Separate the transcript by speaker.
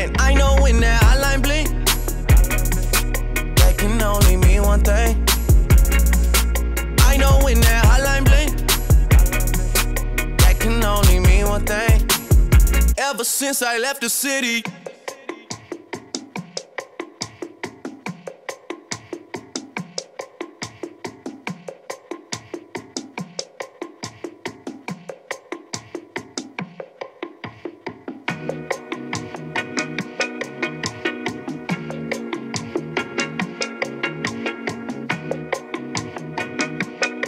Speaker 1: And I know when that hotline bling, that can only mean one thing. I know when that hotline bling, that can only mean one thing. Ever since I left the city.